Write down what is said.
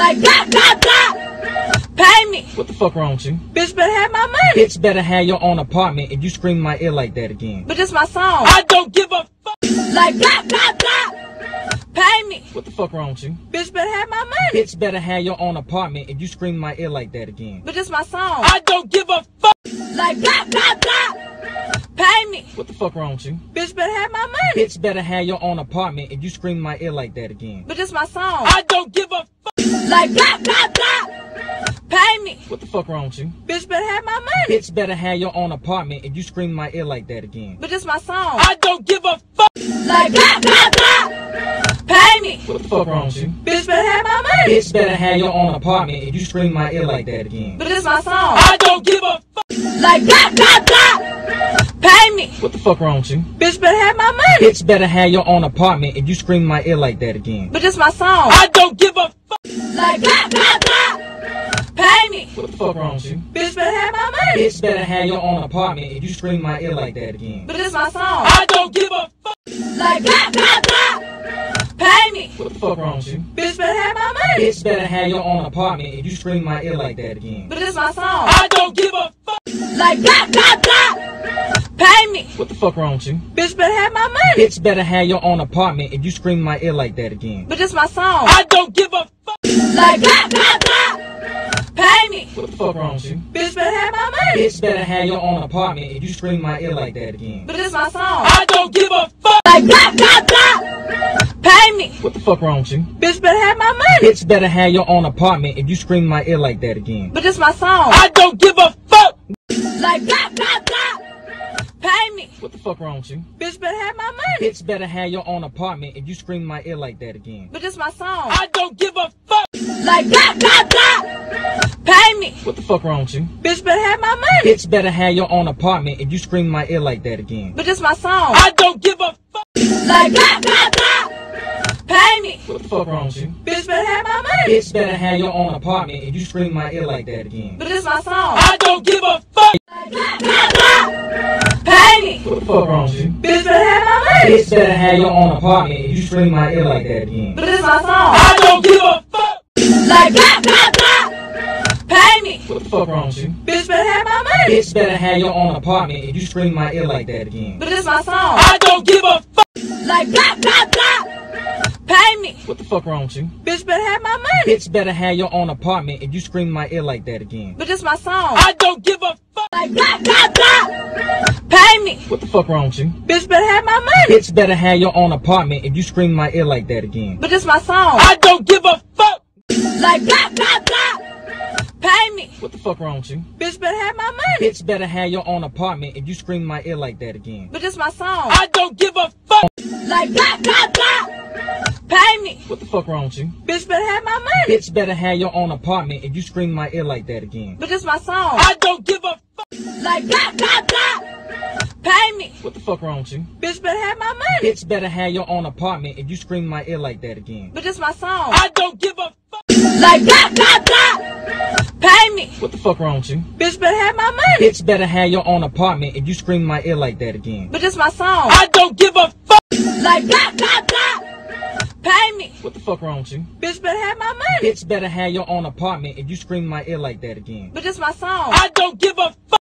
Like blah blah blah. Pay me. What the fuck wrong with you? Bitch better have my money. Bitch better have your own apartment if you scream in my ear like that again. But this my song. I don't give a fuck. Like blah blah blah. Pay me. What the fuck wrong with you? Bitch better have my money. Bitch better have your own apartment if you scream in my ear like that again. But this my song. I don't give a fuck. Like blah blah blah. Pay me. What the fuck wrong with you? Bitch better have my money. Bitch better have your own apartment if you scream in my ear like that again. But this my song. I don't give a fuck. Like blah blah blah. Pay me. What the fuck wrong with you? Bitch better have my money. Bitch better have your own apartment if you scream in my ear like that again. But this my song. I don't give a fuck. Like blah blah blah. Pay me. What the fuck wrong with you? Bitch better have my money. Bitch better have your own apartment if you scream in my ear like that again. But this my song. I don't give a fuck. Like blah blah blah. Pay me. What the fuck wrong with you? Bitch better have my money. Bitch better have your own apartment if you scream in my ear like that again. But this my song. I don't give a fuck. Like blah blah blah. Pay me. What the fuck wrong with you? Bitch better have my money. Bitch better have your own apartment if you scream my ear like that again. But this my song. I don't give a fuck. Like blah blah blah. Pay me. What the fuck wrong with you? Bitch better have my money. Bitch better have your own apartment if you scream my ear like that again. But this my song. I don't give a fuck. Like blah blah blah. Pay me. What the fuck wrong with you? Bitch better have my money. Bitch better have your own apartment if you scream my ear like that again. But this my song. I don't give a fuck. Like blah blah blah. Pay me. What the fuck wrong with you? Bitch better have my money. Bitch better have your own apartment if you scream my ear like that again. But it's my song. I don't give a fuck. Like blah blah blah. Pay me. What the fuck wrong with you? Bitch better have my money. Bitch better have your own apartment if you scream my ear like that again. But this my song. I don't give a fuck. Like blah. Fuck wrong with you? Bitch better have my money. Bitch better have your own apartment if you scream my ear like that again. But this my song. I don't give a fuck. Like blah blah blah. Pay me. What the fuck wrong with you? Bitch better have my money. Bitch better have your own apartment if you scream my ear like that again. But this my song. I don't give a fuck. Like blah blah blah. Pay me. What the fuck wrong with you? Bitch better have my money. Bitch better have your own apartment if you scream my ear like that again. But this my song. I don't give a fuck. Like blah blah blah. Me. What the fuck wrong with you? Bitch better have my money. Bitch better have your own apartment if you scream my ear like that again. But this my song. I don't give a fuck. Like blah blah blah. Pay me. What the fuck wrong with you? Bitch better have my money. Bitch better have your own apartment if you scream my ear like that again. But this my song. I don't give a fuck. Like blah blah blah. Pay me. What the fuck wrong with you? Bitch better have my money. Bitch better have your own apartment if you scream my ear like that again. But this my song. I don't give a fuck. Like blah blah blah. Pay me. What the fuck wrong with you? Bitch better have my money. Bitch better have your own apartment if you scream in my ear like that again. But it's my song. I don't give a fuck. Like blah blah blah. Pay me. What the fuck wrong with you? Bitch better have my money. Bitch better have your own apartment if you scream in my ear like that again. But it's my song. I don't give a fuck. Like blah blah blah. Pay me. What the fuck wrong with you? Bitch better have my money. Bitch better have your own apartment if you scream in my ear like that again. But it's my song. I don't give a fuck. Like blah blah blah. Pay me. What the fuck wrong with you? Bitch better have my money. Bitch better have your own apartment if you scream in my ear like that again. But this my song. I don't give a fuck. Like blah blah blah. Pay me. What the fuck wrong with you? Bitch better have my money. Bitch better have your own apartment if you scream in my ear like that again. But this my song. I don't give a fuck. Like blah blah blah. Pay me. What the fuck wrong with you? Bitch better have my money. Bitch better have your own apartment if you scream in my ear like that again. But this my song. I don't give a fuck.